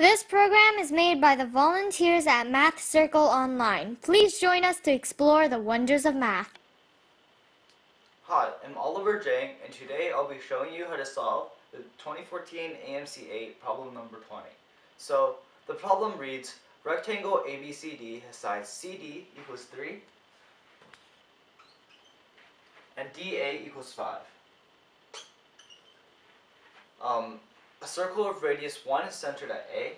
This program is made by the volunteers at Math Circle Online. Please join us to explore the wonders of math. Hi, I'm Oliver Jiang, and today I'll be showing you how to solve the 2014 AMC 8 problem number 20. So, the problem reads, rectangle ABCD has sides CD equals 3 and DA equals 5. Um, a circle of radius 1 is centered at A.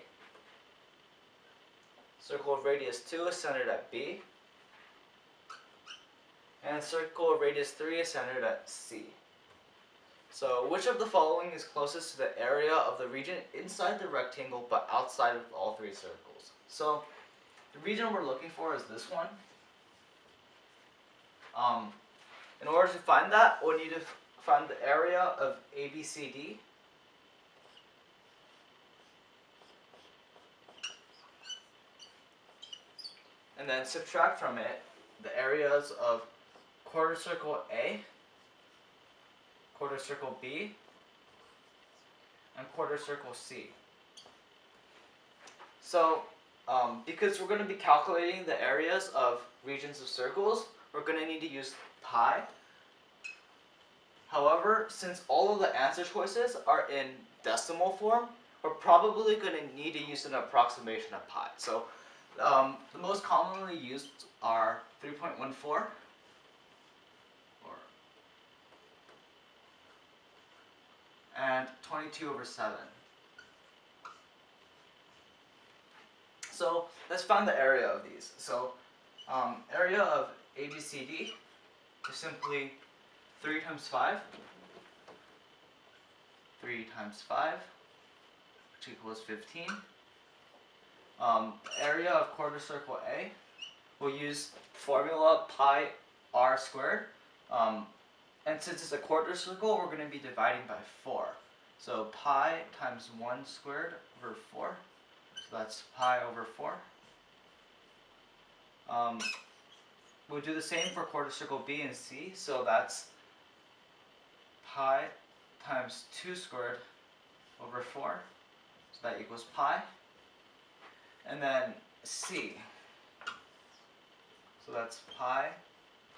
Circle of radius 2 is centered at B. And circle of radius 3 is centered at C. So which of the following is closest to the area of the region inside the rectangle but outside of all three circles? So the region we're looking for is this one. Um, in order to find that, we need to find the area of ABCD. And then subtract from it the areas of quarter circle A, quarter circle B, and quarter circle C. So, um, because we're going to be calculating the areas of regions of circles, we're going to need to use pi. However, since all of the answer choices are in decimal form, we're probably going to need to use an approximation of pi. So um, the most commonly used are 3.14 or and 22 over 7. So let's find the area of these. So um, area of ABCD is simply 3 times 5. 3 times 5, which equals 15. Um, area of quarter circle A, we'll use formula pi r squared. Um, and since it's a quarter circle, we're going to be dividing by 4. So pi times 1 squared over 4. So that's pi over 4. Um, we'll do the same for quarter circle B and C. So that's pi times 2 squared over 4. So that equals pi. And then C. So that's pi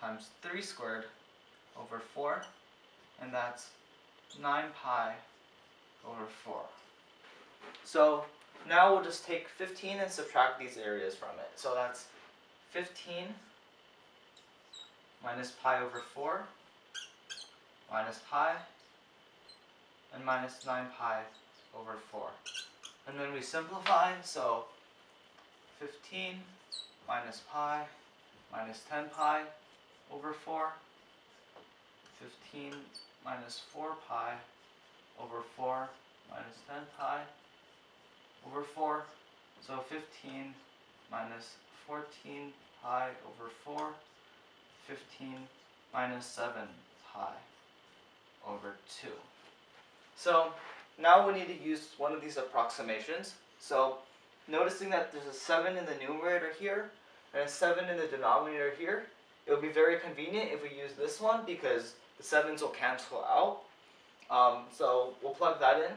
times 3 squared over 4. And that's 9 pi over 4. So now we'll just take 15 and subtract these areas from it. So that's 15 minus pi over 4 minus pi and minus 9 pi over 4. And then we simplify, so 15 minus pi minus 10 pi over 4 15 minus 4 pi over 4 minus 10 pi over 4. So 15 minus 14 pi over 4, 15 minus 7 pi over 2. So now we need to use one of these approximations. So noticing that there's a 7 in the numerator here and a 7 in the denominator here, it would be very convenient if we use this one because the 7s will cancel out. Um, so we'll plug that in.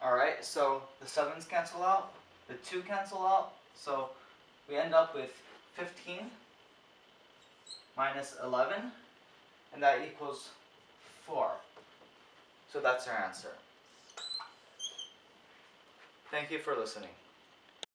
Alright, so the 7s cancel out, the 2 cancel out, so we end up with 15 minus 11, and that equals 4. So that's our answer. Thank you for listening.